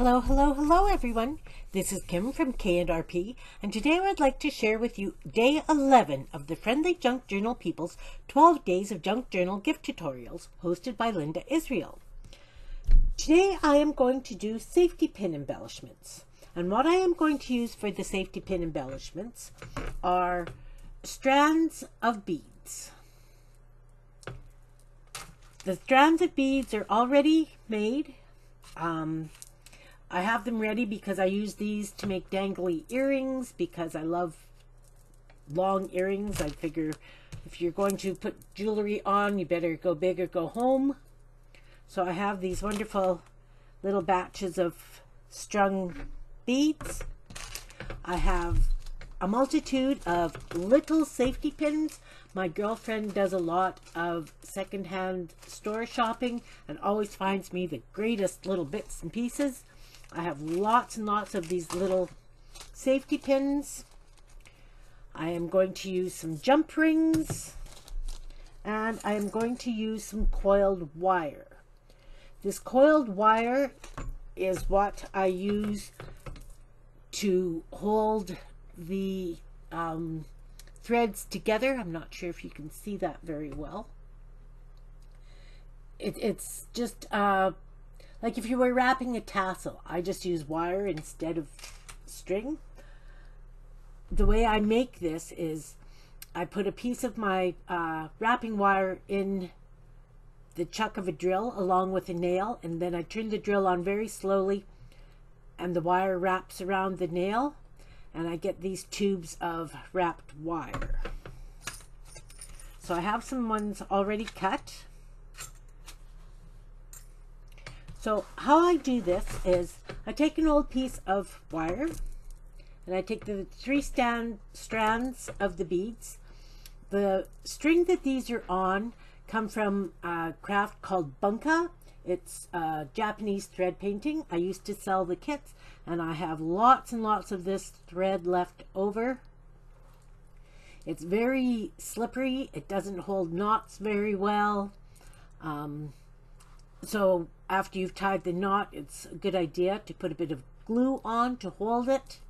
Hello, hello, hello everyone. This is Kim from K&RP and today I would like to share with you day 11 of the Friendly Junk Journal People's 12 Days of Junk Journal gift tutorials hosted by Linda Israel. Today I am going to do safety pin embellishments and what I am going to use for the safety pin embellishments are strands of beads. The strands of beads are already made. Um, I have them ready because I use these to make dangly earrings because I love long earrings. I figure if you're going to put jewelry on, you better go big or go home. So I have these wonderful little batches of strung beads. I have a multitude of little safety pins. My girlfriend does a lot of secondhand store shopping and always finds me the greatest little bits and pieces. I have lots and lots of these little safety pins. I am going to use some jump rings and I am going to use some coiled wire. This coiled wire is what I use to hold the um, threads together. I'm not sure if you can see that very well. It, it's just uh, like if you were wrapping a tassel, I just use wire instead of string. The way I make this is I put a piece of my uh, wrapping wire in the chuck of a drill along with a nail and then I turn the drill on very slowly and the wire wraps around the nail and I get these tubes of wrapped wire. So I have some ones already cut. So how I do this is I take an old piece of wire and I take the three stand, strands of the beads. The string that these are on come from a craft called Bunka it's uh, Japanese thread painting. I used to sell the kits and I have lots and lots of this thread left over. It's very slippery. It doesn't hold knots very well. Um, so after you've tied the knot, it's a good idea to put a bit of glue on to hold it.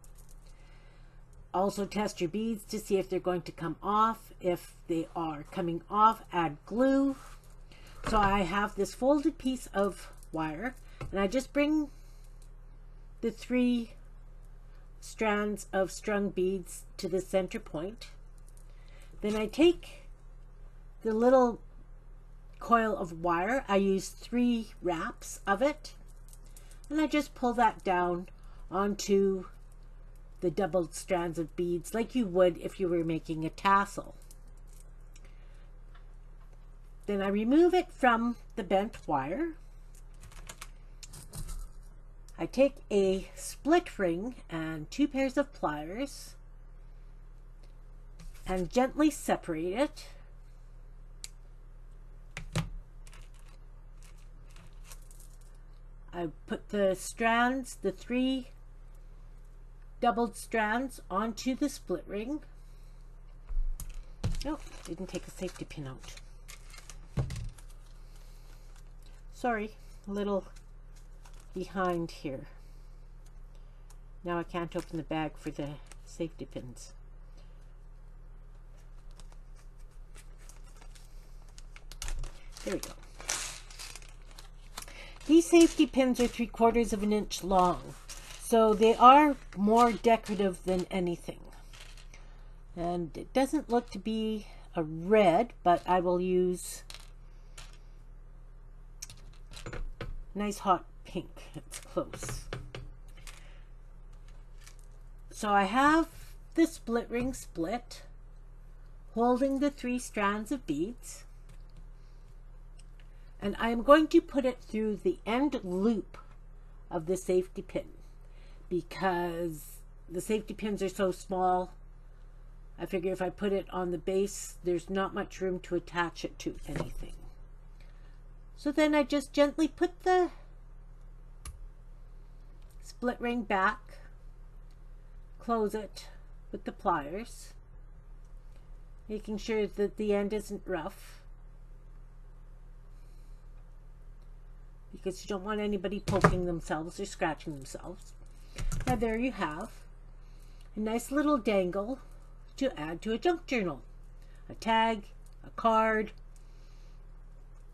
Also test your beads to see if they're going to come off. If they are coming off, add glue. So I have this folded piece of wire and I just bring the three strands of strung beads to the center point. Then I take the little coil of wire. I use three wraps of it. And I just pull that down onto the doubled strands of beads like you would if you were making a tassel. Then I remove it from the bent wire. I take a split ring and two pairs of pliers and gently separate it. I put the strands, the three doubled strands onto the split ring. Oh, didn't take a safety pin out. Sorry, a little behind here. Now I can't open the bag for the safety pins. There we go. These safety pins are three quarters of an inch long, so they are more decorative than anything. And it doesn't look to be a red, but I will use nice hot pink. It's close. So I have the split ring split, holding the three strands of beads. And I am going to put it through the end loop of the safety pin because the safety pins are so small. I figure if I put it on the base, there's not much room to attach it to anything. So then I just gently put the split ring back, close it with the pliers, making sure that the end isn't rough. Because you don't want anybody poking themselves or scratching themselves. Now there you have a nice little dangle to add to a junk journal. A tag, a card,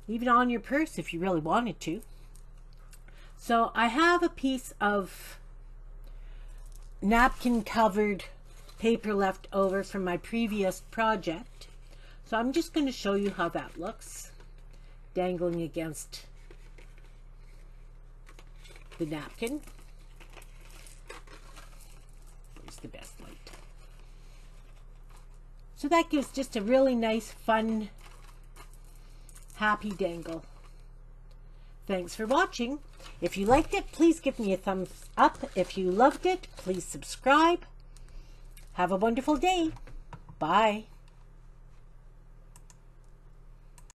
even on your purse if you really wanted to. So I have a piece of napkin covered paper left over from my previous project. So I'm just going to show you how that looks dangling against the napkin. Where's the best light? So that gives just a really nice, fun, happy dangle. Thanks for watching. If you liked it, please give me a thumbs up. If you loved it, please subscribe. Have a wonderful day. Bye.